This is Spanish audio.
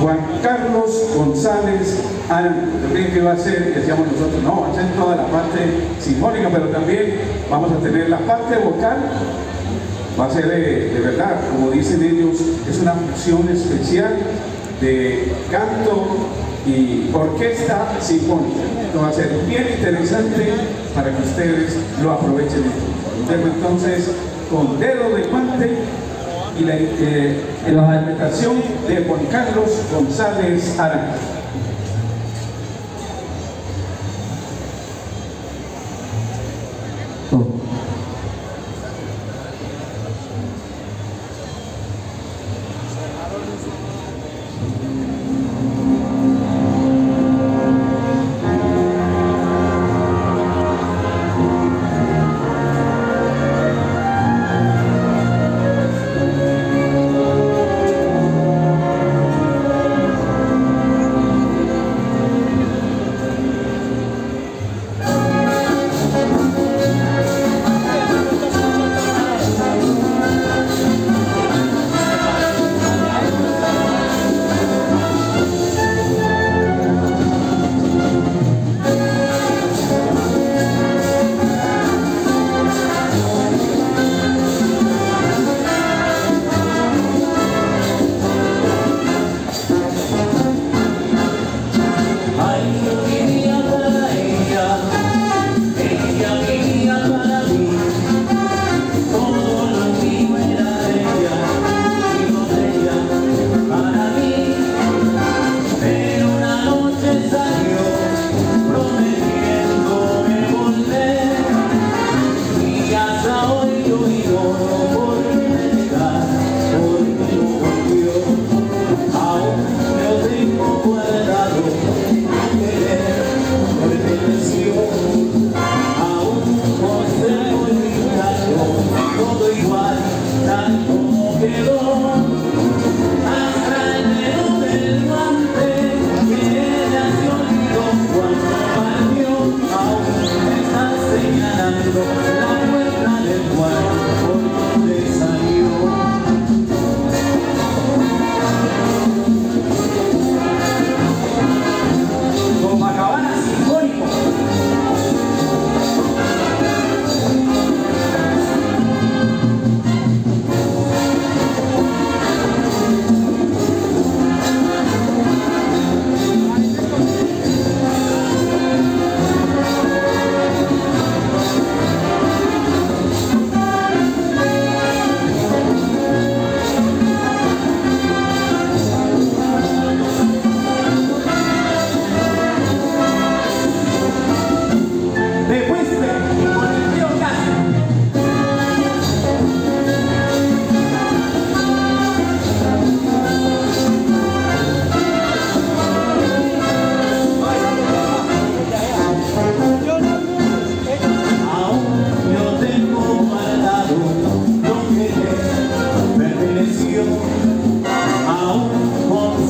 Juan Carlos González Arango. Yo que va a ser, decíamos nosotros, no, va a ser toda la parte sinfónica, pero también vamos a tener la parte vocal. Va a ser de, de verdad, como dicen ellos, es una función especial de canto y orquesta sinfónica. Esto va a ser bien interesante para que ustedes lo aprovechen. Entonces, con dedo de guante y la, eh, la interpretación de Juan Carlos González Arango.